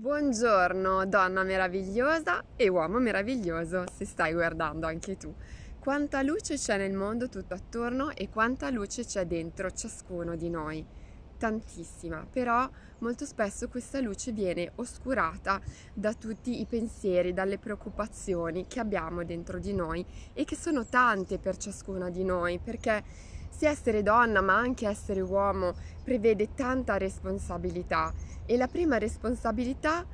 Buongiorno donna meravigliosa e uomo meraviglioso, se stai guardando anche tu. Quanta luce c'è nel mondo tutto attorno e quanta luce c'è dentro ciascuno di noi. Tantissima, però molto spesso questa luce viene oscurata da tutti i pensieri, dalle preoccupazioni che abbiamo dentro di noi e che sono tante per ciascuna di noi, perché sia essere donna ma anche essere uomo prevede tanta responsabilità e la prima responsabilità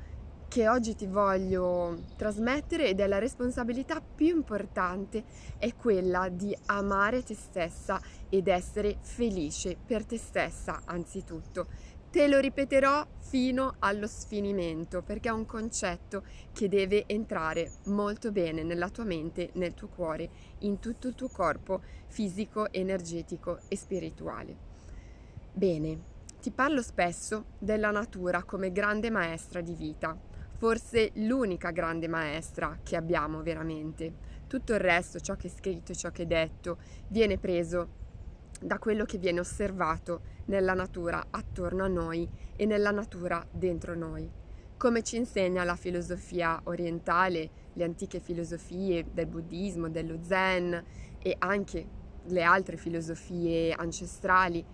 che oggi ti voglio trasmettere ed è la responsabilità più importante è quella di amare te stessa ed essere felice per te stessa anzitutto. Te lo ripeterò fino allo sfinimento perché è un concetto che deve entrare molto bene nella tua mente, nel tuo cuore, in tutto il tuo corpo fisico, energetico e spirituale. Bene, ti parlo spesso della natura come grande maestra di vita, forse l'unica grande maestra che abbiamo veramente. Tutto il resto, ciò che è scritto ciò che è detto, viene preso da quello che viene osservato nella natura attorno a noi e nella natura dentro noi. Come ci insegna la filosofia orientale, le antiche filosofie del buddismo, dello zen e anche le altre filosofie ancestrali,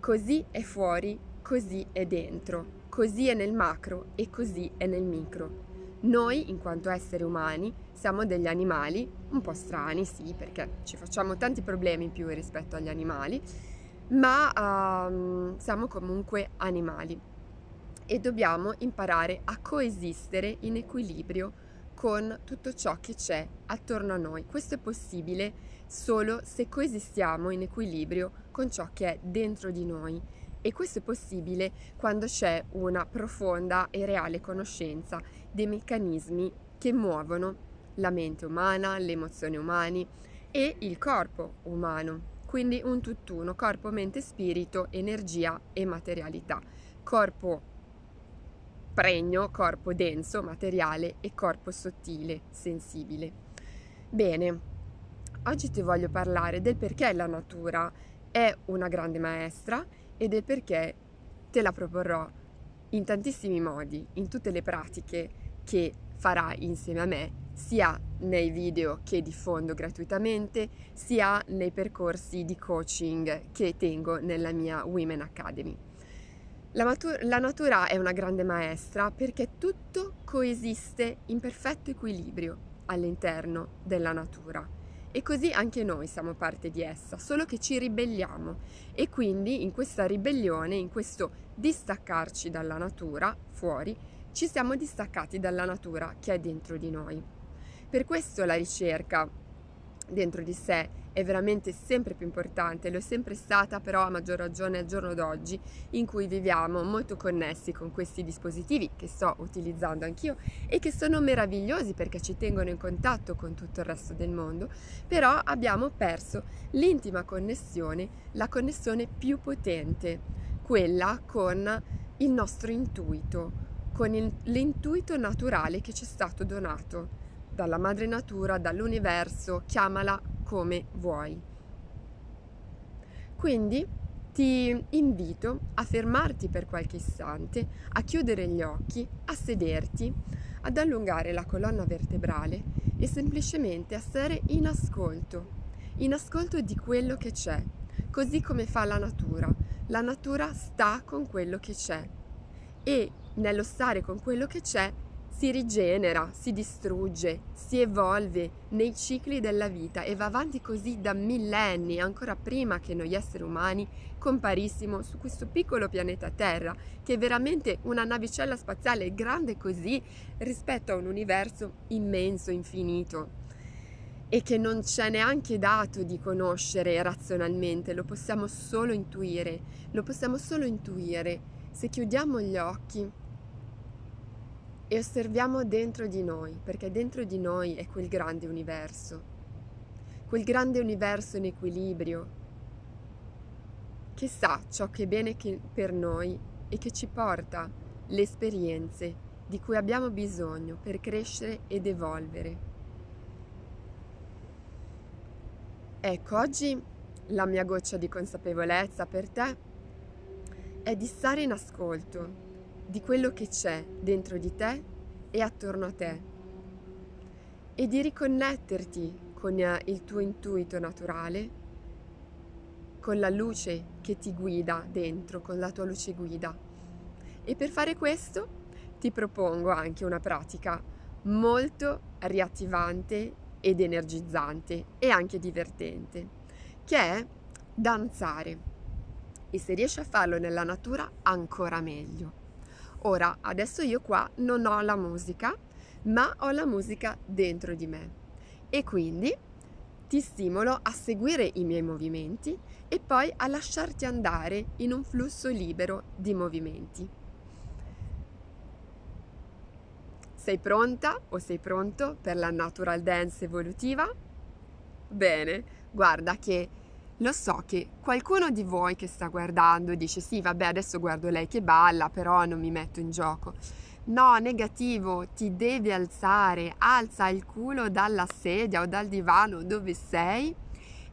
Così è fuori, così è dentro, così è nel macro e così è nel micro. Noi, in quanto esseri umani, siamo degli animali, un po' strani, sì, perché ci facciamo tanti problemi in più rispetto agli animali, ma um, siamo comunque animali e dobbiamo imparare a coesistere in equilibrio con tutto ciò che c'è attorno a noi. Questo è possibile solo se coesistiamo in equilibrio con ciò che è dentro di noi e questo è possibile quando c'è una profonda e reale conoscenza dei meccanismi che muovono la mente umana, le emozioni umane e il corpo umano. Quindi un tutt'uno, corpo, mente, spirito, energia e materialità. Corpo pregno, corpo denso, materiale e corpo sottile, sensibile. Bene, oggi ti voglio parlare del perché la natura è una grande maestra e del perché te la proporrò in tantissimi modi, in tutte le pratiche che farai insieme a me, sia nei video che diffondo gratuitamente, sia nei percorsi di coaching che tengo nella mia Women Academy. La, matur- la, natura è una grande maestra perché tutto coesiste in perfetto equilibrio all'interno della natura e così anche noi siamo parte di essa, solo che ci ribelliamo e quindi in questa ribellione, in questo distaccarci dalla natura fuori, ci siamo distaccati dalla natura che è dentro di noi. Per questo la ricerca dentro di sé è veramente sempre più importante, lo è sempre stata però a maggior ragione al giorno d'oggi in cui viviamo molto connessi con questi dispositivi che sto utilizzando anch'io e che sono meravigliosi perché ci tengono in contatto con tutto il resto del mondo, però abbiamo perso l'intima connessione, la connessione più potente, quella con il nostro intuito, con il, l'intuito naturale che ci è stato donato dalla madre natura, dall'universo, chiamala come vuoi. Quindi ti invito a fermarti per qualche istante, a chiudere gli occhi, a sederti, ad allungare la colonna vertebrale e semplicemente a stare in ascolto, in ascolto di quello che c'è, così come fa la natura. La natura sta con quello che c'è e nello stare con quello che c'è si rigenera, si distrugge, si evolve nei cicli della vita e va avanti così da millenni, ancora prima che noi esseri umani comparissimo su questo piccolo pianeta Terra, che è veramente una navicella spaziale grande così rispetto a un universo immenso, infinito e che non c'è neanche dato di conoscere razionalmente, lo possiamo solo intuire, lo possiamo solo intuire. Se chiudiamo gli occhi e osserviamo dentro di noi, perché dentro di noi è quel grande universo, quel grande universo in equilibrio, che sa ciò che è bene per noi e che ci porta le esperienze di cui abbiamo bisogno per crescere ed evolvere. Ecco, oggi la mia goccia di consapevolezza per te è di stare in ascolto di quello che c'è dentro di te e attorno a te e di riconnetterti con il tuo intuito naturale, con la luce che ti guida dentro, con la tua luce guida. E per fare questo ti propongo anche una pratica molto riattivante ed energizzante e anche divertente, che è danzare. E se riesci a farlo nella natura, ancora meglio. Ora, adesso io qua non ho la musica, ma ho la musica dentro di me e quindi ti stimolo a seguire i miei movimenti e poi a lasciarti andare in un flusso libero di movimenti. Sei pronta o sei pronto per la natural dance evolutiva? Bene, guarda che lo so che qualcuno di voi che sta guardando dice sì, vabbè, adesso guardo lei che balla, però non mi metto in gioco. No, negativo, ti devi alzare, alza il culo dalla sedia o dal divano dove sei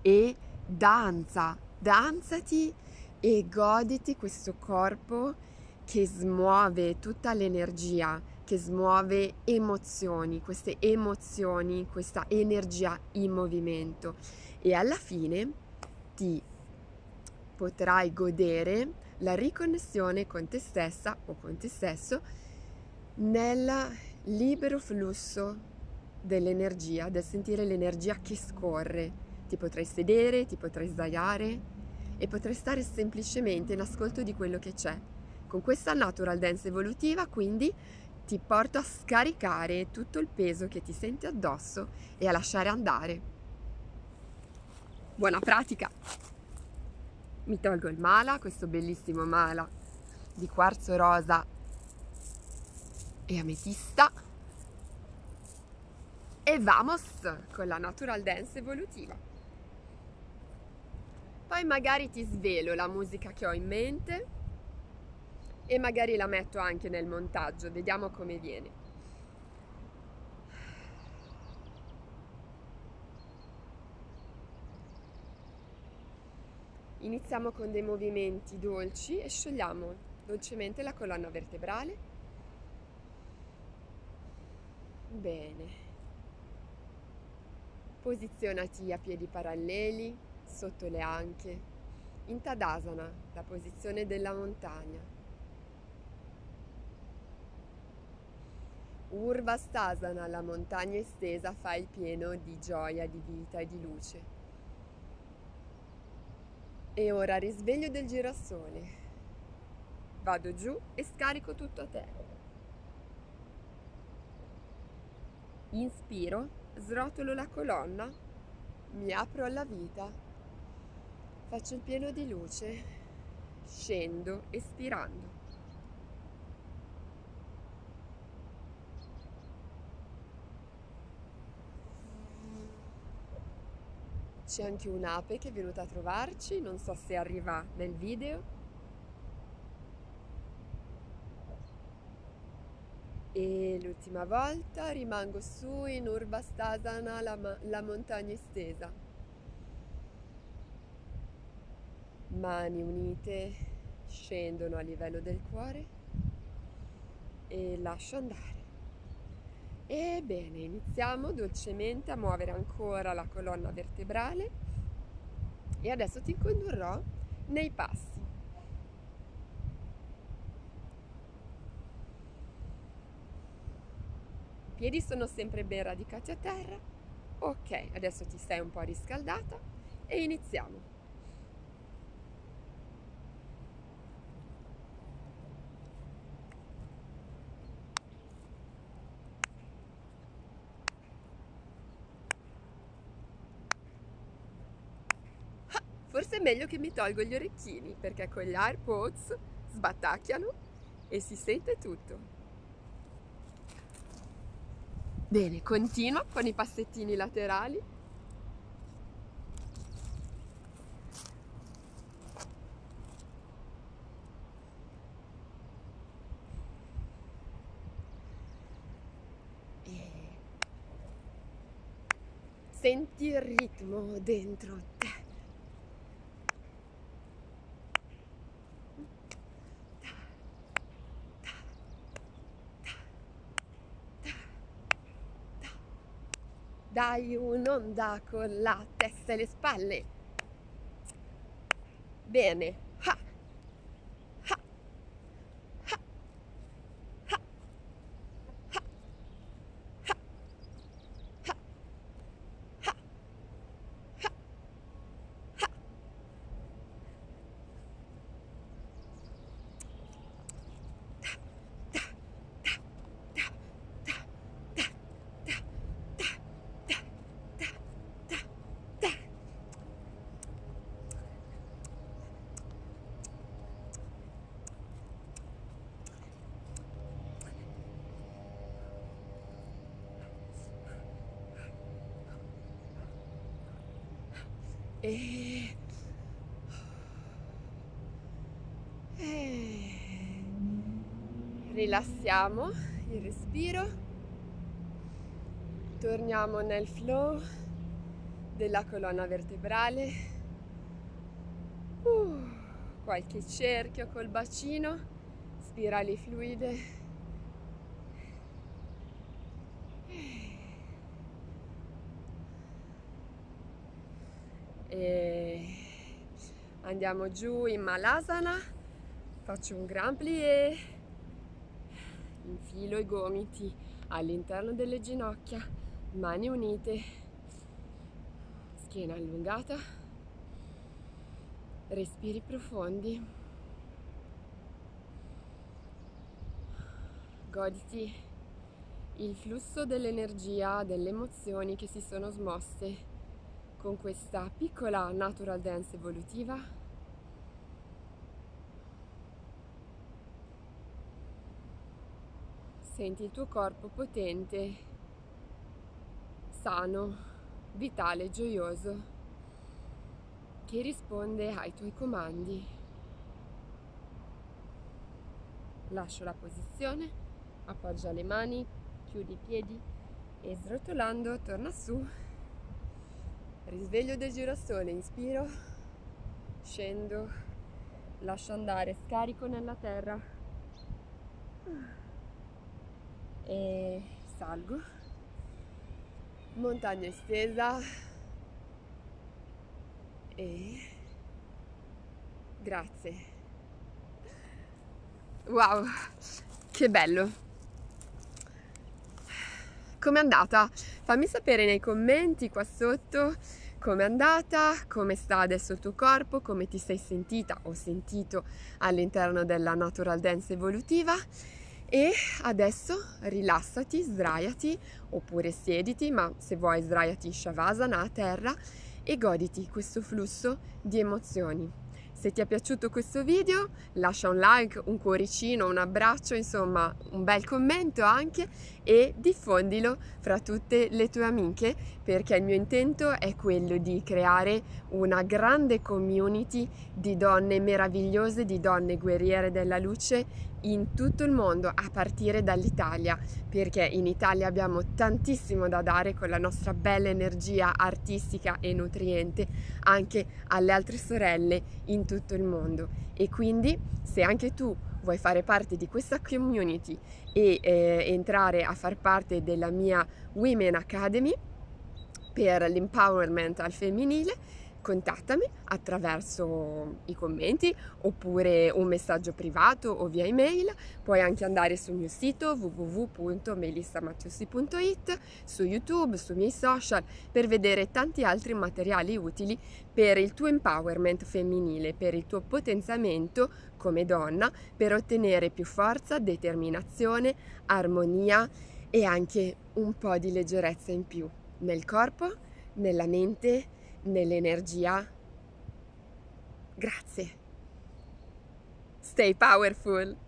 e danza, danzati e goditi questo corpo che smuove tutta l'energia, che smuove emozioni, queste emozioni, questa energia in movimento e alla fine ti potrai godere la riconnessione con te stessa o con te stesso nel libero flusso dell'energia, del sentire l'energia che scorre. Ti potrai sedere, ti potrai sdraiare e potrai stare semplicemente in ascolto di quello che c'è. Con questa natural dance evolutiva, quindi, ti porto a scaricare tutto il peso che ti senti addosso e a lasciare andare. Buona pratica! Mi tolgo il mala, questo bellissimo mala di quarzo rosa e ametista e vamos con la natural dance evolutiva. Poi magari ti svelo la musica che ho in mente e magari la metto anche nel montaggio, vediamo come viene. Iniziamo con dei movimenti dolci e sciogliamo dolcemente la colonna vertebrale Bene. Posizionati a piedi paralleli, sotto le anche, in Tadasana, la posizione della montagna. Urvastasana, la montagna estesa, fa il pieno di gioia, di vita e di luce. E ora risveglio del girasole. Vado giù e scarico tutto a terra. Inspiro, srotolo la colonna, mi apro alla vita, faccio il pieno di luce, scendo espirando. C'è anche un'ape che è venuta a trovarci, non so se arriva nel video. E l'ultima volta rimango su in Urbastasana, la, la montagna estesa. Mani unite scendono a livello del cuore e lascio andare. Ebbene, iniziamo dolcemente a muovere ancora la colonna vertebrale e adesso ti condurrò nei passi. piedi sono sempre ben radicati a terra. Ok, adesso ti sei un po' riscaldata e iniziamo. È meglio che mi tolgo gli orecchini perché con gli AirPods sbattacchiano e si sente tutto. Bene, continua con i passettini laterali. Senti il ritmo dentro te. Dai un'onda con la testa e le spalle. Bene. E... e... Rilassiamo il respiro. Torniamo nel flow della colonna vertebrale. Uh, qualche cerchio col bacino, spirali fluide. E andiamo giù in Malasana, faccio un gran plié, infilo i gomiti all'interno delle ginocchia, mani unite, schiena allungata, respiri profondi, goditi il flusso dell'energia, delle emozioni che si sono smosse con questa piccola natural dance evolutiva. Senti il tuo corpo potente, sano, vitale, gioioso, che risponde ai tuoi comandi. Lascio la posizione, appoggia le mani, chiudi i piedi e srotolando torna su risveglio del girasole, inspiro, scendo, lascio andare, scarico nella terra e salgo, montagna estesa e grazie. Wow, che bello! Com'è andata? Fammi sapere nei commenti qua sotto com'è andata, come sta adesso il tuo corpo, come ti sei sentita o sentito all'interno della Natural Dance evolutiva. E adesso rilassati, sdraiati oppure siediti, ma se vuoi sdraiati Shavasana a terra e goditi questo flusso di emozioni. Se ti è piaciuto questo video lascia un like, un cuoricino, un abbraccio, insomma un bel commento anche e diffondilo fra tutte le tue amiche perché il mio intento è quello di creare una grande community di donne meravigliose, di donne guerriere della luce in tutto il mondo a partire dall'Italia perché in Italia abbiamo tantissimo da dare con la nostra bella energia artistica e nutriente anche alle altre sorelle in tutto il mondo. E quindi se anche tu vuoi fare parte di questa community e eh, entrare a far parte della mia Women Academy per l'empowerment al femminile contattami attraverso i commenti oppure un messaggio privato o via email. Puoi anche andare sul mio sito www.melissamattiossi.it, su YouTube, sui miei social per vedere tanti altri materiali utili per il tuo empowerment femminile, per il tuo potenziamento come donna, per ottenere più forza, determinazione, armonia e anche un po' di leggerezza in più nel corpo, nella mente nell'energia. Grazie. Stay powerful.